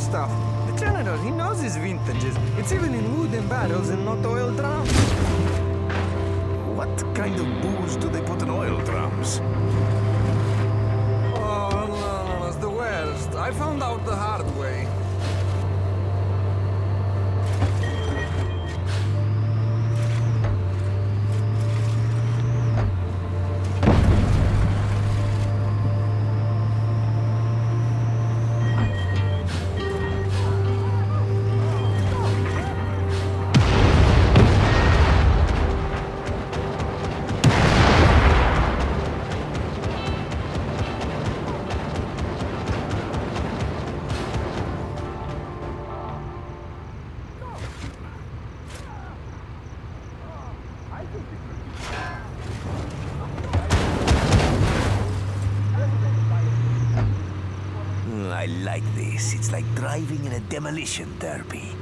stuff. The general, he knows his vintages. It's even in wooden barrels and not oil drums. What kind of booze do they put in oil drums? Oh, no, no, it's the worst. I found out the hard way. Hmm, I like this. It's like driving in a demolition derby.